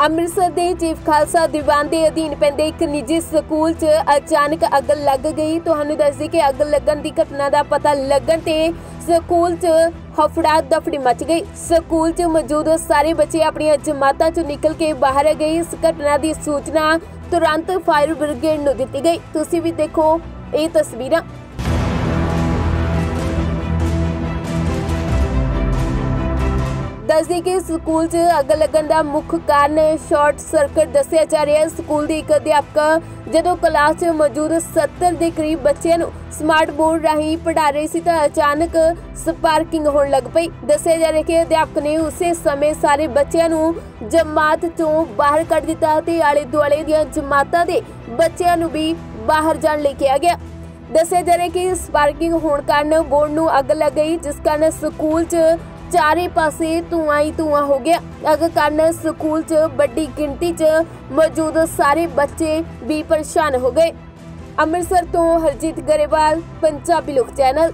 ਅੰਮ੍ਰਿਤਸਰ ਦੇ ਚੀਫ ਖਾਲਸਾ ਦੀਵਾਨ ਦੇ ਅਧੀਨ ਪੈਂਦੇ ਇੱਕ ਨਿੱਜੀ ਸਕੂਲ 'ਚ ਅਚਾਨਕ ਅੱਗ ਲੱਗ ਗਈ ਤੁਹਾਨੂੰ ਦੱਸ ਦਈਏ ਕਿ ਅੱਗ ਲੱਗਣ ਦੀ ਘਟਨਾ ਦਾ ਪਤਾ ਲੱਗਣ ਤੇ ਸਕੂਲ 'ਚ ਹਫੜਾ ਦਫੜੀ ਮਚ ਗਈ ਸਕੂਲ 'ਚ ਮੌਜੂਦ ਸਾਰੇ ਬੱਚੇ ਆਪਣੀਆਂ ਜਮਾਤਾਂ 'ਚੋਂ ਨਿਕਲ ਕੇ ਬਾਹਰ ਗਏ ਇਸ ਘਟਨਾ ਦੀ ਸੂਚਨਾ ਤੁਰੰਤ ਫਾਇਰ ਬ੍ਰਿਗੇਡ ਨੂੰ ਦਿੱਤੀ ਗਈ ਤੁਸੀਂ ਵੀ ਦੇਖੋ ਇਹ ਤਸਵੀਰਾਂ ਦੱਸਦੀ ਕਿ ਸਕੂਲ 'ਚ ਅੱਗ ਲੱਗਣ ਦਾ ਮੁੱਖ ਕਾਰਨ ਸ਼ਾਰਟ ਸਰਕਟ ਦੱਸਿਆ ਜਾ ਰਿਹਾ ਹੈ ਸਕੂਲ ਦੀ ਇੱਕ ਅਧਿਆਪਕ ਜਦੋਂ ਕਲਾਸ 'ਚ ਮੌਜੂਦ 70 ਦੇ ਕਰੀਬ ਬੱਚਿਆਂ ਨੂੰ ਸਮਾਰਟ ਬੋਰਡ ਰਾਹੀਂ ਪੜ੍ਹਾ ਰਹੀ ਸੀ ਤਾਂ ਅਚਾਨਕ ਸਪਾਰਕਿੰਗ ਹੋਣ ਲੱਗ ਪਈ ਦੱਸਿਆ ਜਾ ਰਿਹਾ ਕਿ ਅਧਿਆਪਕ ਨੇ ਉਸੇ ਸਮੇਂ ਸਾਰੇ ਬੱਚਿਆਂ ਨੂੰ ਜਮਾਤ 'ਚੋਂ ਬਾਹਰ ਕੱਢ ਦਿੱਤਾ ਤੇ ਆਲੇ ਦੁਆਲੇ ਦੀਆਂ ਜਮਾਤਾਂ ਦੇ ਬੱਚਿਆਂ ਨੂੰ ਵੀ ਬਾਹਰ ਜਾਣ ਲਈ ਕਿਹਾ ਗਿਆ ਦੱਸਿਆ ਜਾ ਰਿਹਾ ਕਿ ਸਪਾਰਕਿੰਗ ਹੋਣ ਕਾਰਨ ਬੋਰਡ ਨੂੰ ਅੱਗ ਲੱਗ ਗਈ ਜਿਸ ਕਾਰਨ ਸਕੂਲ 'ਚ ਚਾਰੇ ਪਾਸੇ ਧੂਆਂ ਹੀ ਧੂਆਂ ਹੋ ਗਿਆ ਅੱਗ ਕਾਰਨ ਸਕੂਲ 'ਚ ਵੱਡੀ ਗਿਣਤੀ 'ਚ ਮੌਜੂਦ ਸਾਰੇ ਬੱਚੇ ਵੀ ਪਰੇਸ਼ਾਨ ਹੋ ਗਏ ਅੰਮ੍ਰਿਤਸਰ ਤੋਂ ਹਰਜੀਤ ਗਰੇਵਾਲ ਪੰਜਾਬੀ ਲੋਕ ਚੈਨਲ